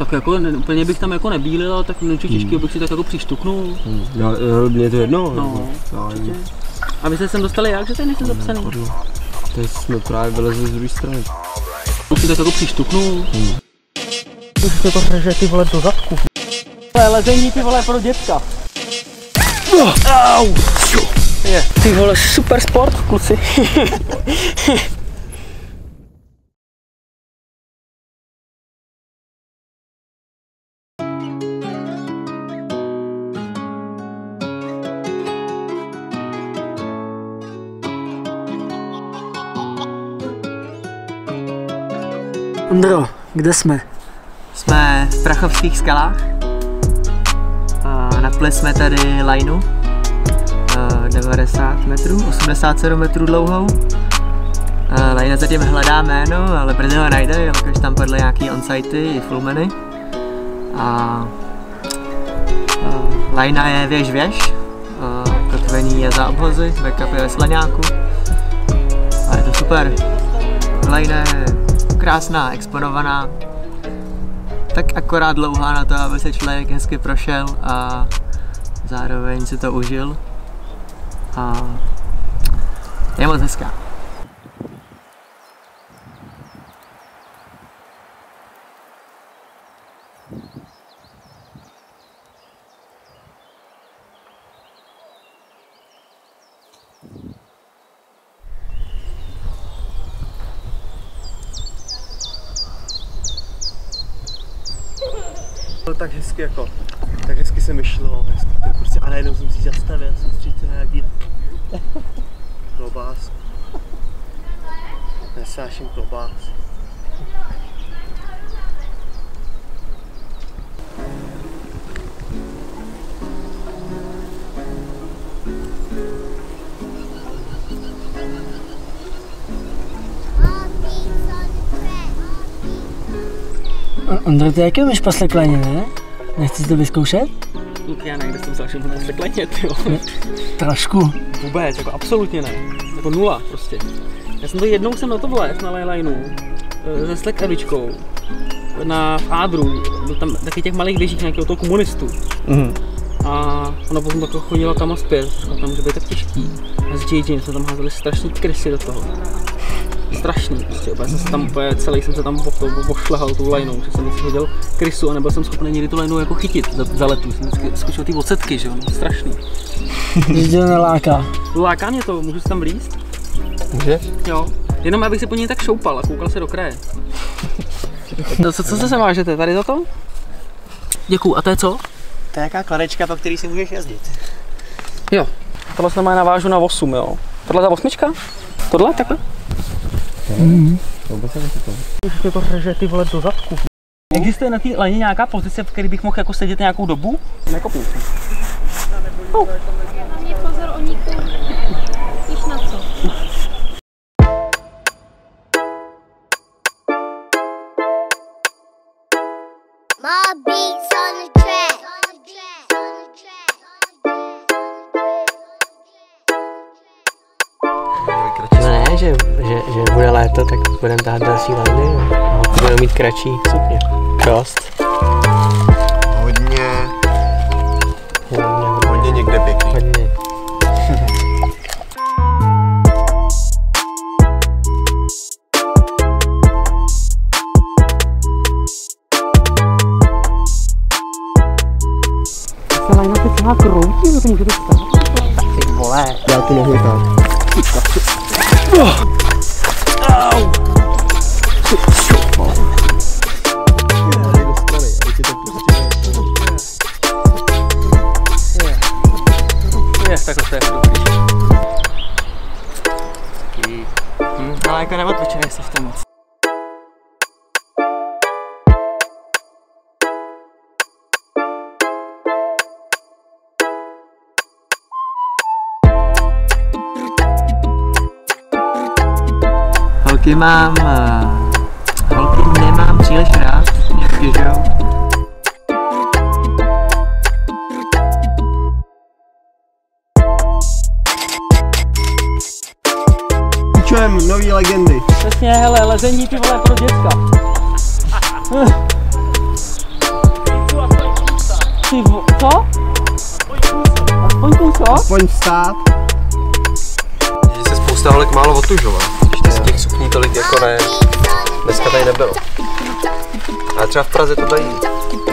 Tak jako ne, úplně bych tam jako nebílil, ale tak něco těžkého bych si tak jako přištuknul. Hmm. Já, já, mě je to jedno. No. A vy jste sem dostali jak, že tady nejste zapsaný? Teď jsme právě vylezli z druhé strany. Už si tak jako přištuknul. Hmm. Už to to hraže ty vole do zadku. Ale lezení ty vole pro děcka. Au! Je, ty vole, super sport, kluci. Ondro, kde jsme? Jsme v Prachovských skalách. A Napli jsme tady lajnu. 90 metrů, 87 metrů dlouhou. A Lajna zatím hledá jméno, ale brzy ho najde, jelikož tam padly nějaký onsitey i fulmeny. A, a Lajna je věž věž, kotvení je za obhozy, backup je ve slaňáku. A je to super. Lajna je krásná, exponovaná, tak akorát dlouhá na to, aby se člověk hezky prošel a zároveň si to užil. A je moc hezká. Tak hezky jako, tak hezky se mi šlo, hezky to prostě, a najednou jsem si zastavil, soustředit se na nějaký klobás. Nesáším klobás. Ondro, ty jaký umíš paslekleně, ne? Nechci to vyzkoušet? Luky, já nejde s tom stekleně, ty jo. Trošku. Vůbec, jako absolutně ne. Jako nula prostě. Já jsem to jednou jsem na to vlez na lejlinu eh, se slekavičkou na fádru, byl tam taky těch malých věžích nějakého toho komunistu. Mhm. A ona potom takhle chodila kam a zpět, říkala tam, že by tak těžký. A s JJ jsme tam házeli strašný krysy do toho. Strašný, prostě, úplně jsem se tam úplně celý jsem se tam po, po, pošlehal tou lajnou, že jsem vždycky hodil krysu a nebyl jsem schopný nikdy tu lajnu jako chytit za, za letu, jsem vždycky skočil ty ocetky, že jo, no, strašný. Když tě to neláká. Láká mě to, můžu si tam vlízt? Můžeš? Jo. Jenom abych se po něj tak šoupal a koukal se do kraje. No, co, co se se vážete? Tady za to? Děkuju. A to je co? To je jaká kladečka, po který si můžeš jezdit. Jo. Tohle se má navážu na 8, jo. Tohle za osmička? Tohle takhle? Si to. To to hraže ty vole do zadku. Existuje na té laně nějaká pozice, v které bych mohl jako sedět nějakou dobu? Nekopnu se. Hlavně pozor, oni Víš na co? My beats léto, tak budeme tahat další lajny a budeme mít kratší sukně. Dost. Hodně, Hodně, hodně, hodně někde pěkný. hodně. Ta lajna se celá kroutí, no to může. Tak ty vole. Já tu nohu tak. Ale jako neodpočínej se v tom moc. Holky mám, eh, holky nemám příliš rád, mě obtěžujou. Píčujem, nový legendy. Přesně, hele, lezení ty vole pro děcka. Co? Aspoň kousek. Aspoň vstát. Že se spousta holek málo otužovala. Ještě z těch sukní tolik jako ne. Dneska tady nebylo. A třeba v Praze to dají.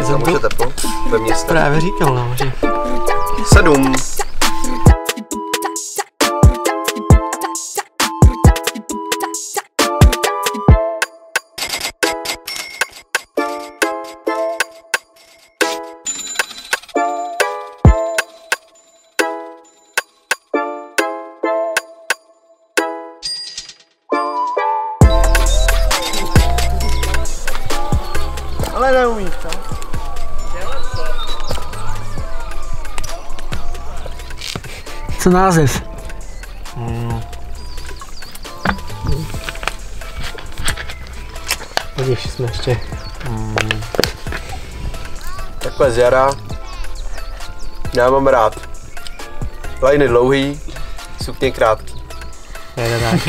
Tam už je teplo. Ve městě. Právě říkal, no, že Sedm. Co název? Vidíš, jsme ještě Takhle z jara. Já mám rád. Lajny dlouhý, sukně krátký. nejde tak.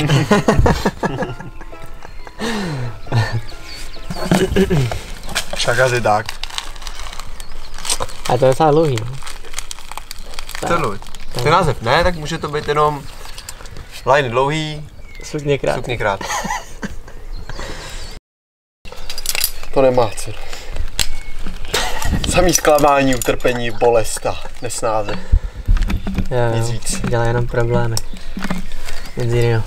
Šagazy tak. A to je docela dlouhý. no. Ten To je název. Ne, tak může to být jenom lajny dlouhý, Sukně krát. sukně krátký. To nemá cenu. Samý zklamání, utrpení, bolest a nesnáze. Jo, Nic víc. Dělá jenom problémy. Nic jiného.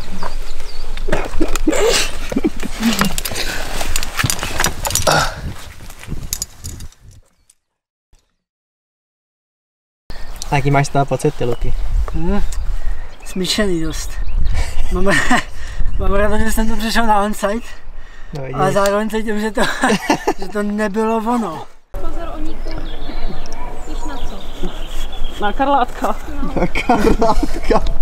A jaký máš z toho pocity, Luky? Hm, smíšený dost. Mám, mám rád, že jsem to přešel na onsite, No, vidíš. ale zároveň cítím, že to, že to nebylo ono. Pozor, Oníku. Víš na co? Na Karlátka. Karlátka.